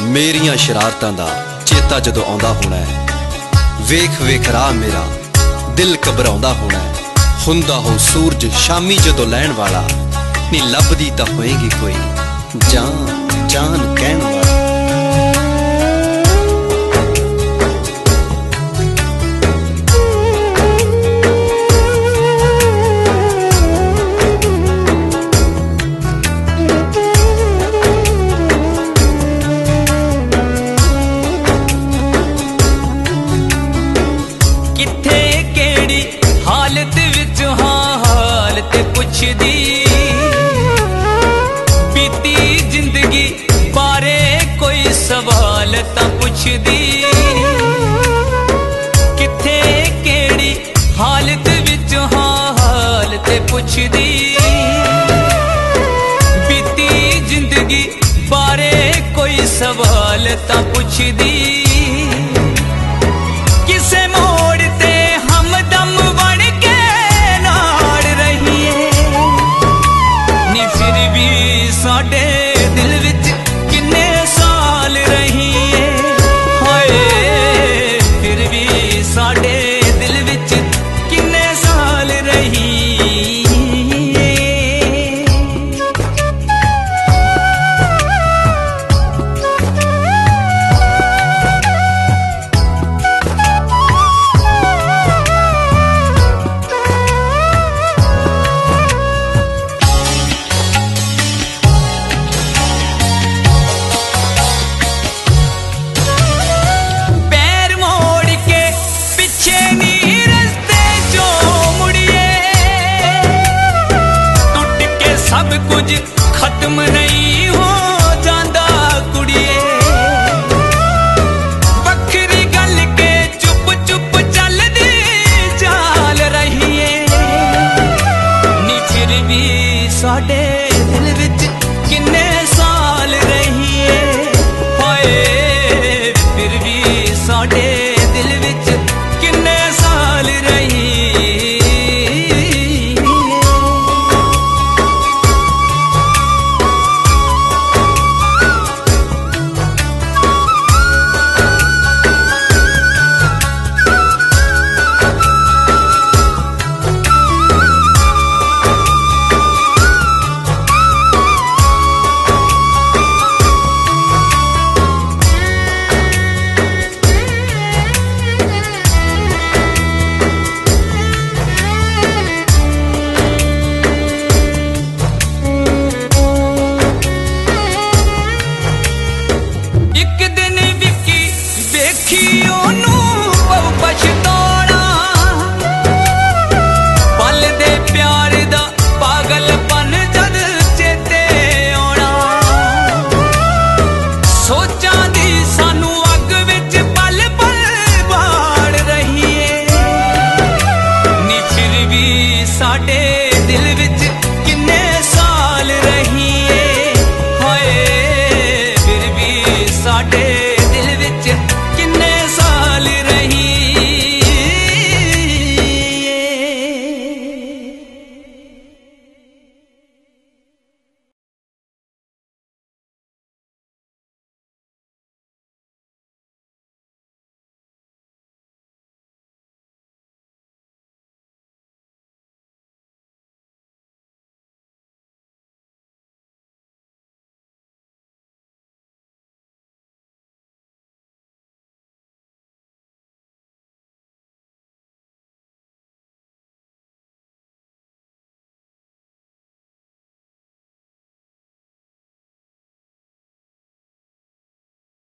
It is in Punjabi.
ਮੇਰੀਆਂ ਸ਼ਰਾਰਤਾਂ ਦਾ ਚੇਤਾ ਜਦੋਂ ਆਉਂਦਾ ਹੋਣਾ ਵੇਖ ਵੇਖ ਰਾਹ ਮੇਰਾ, ਦਿਲ ਘਬਰਾਉਂਦਾ ਹੋਣਾ ਹੁੰਦਾ ਹੋ ਸੂਰਜ ਸ਼ਾਮੀ ਜਦੋਂ ਲੈਣ ਵਾਲਾ, ਨੀ ਲੱਭਦੀ ਤਾਂ ਹੋਏਗੀ ਕੋਈ। ਜਾਨ ਜਾਨ ਕਹਿਣ ਪੁੱਛਦੀ, ਕਿੱਥੇ, ਕਿਹੜੀ ਹਾਲਤ ਵਿੱਚ ਹਾਂ ਹਾਲ ਤੇ ਪੁੱਛਦੀ। ਬੀਤੀ ਜ਼ਿੰਦਗੀ ਬਾਰੇ ਕੋਈ ਸਵਾਲ ਤਾਂ ਪੁੱਛਦੀ।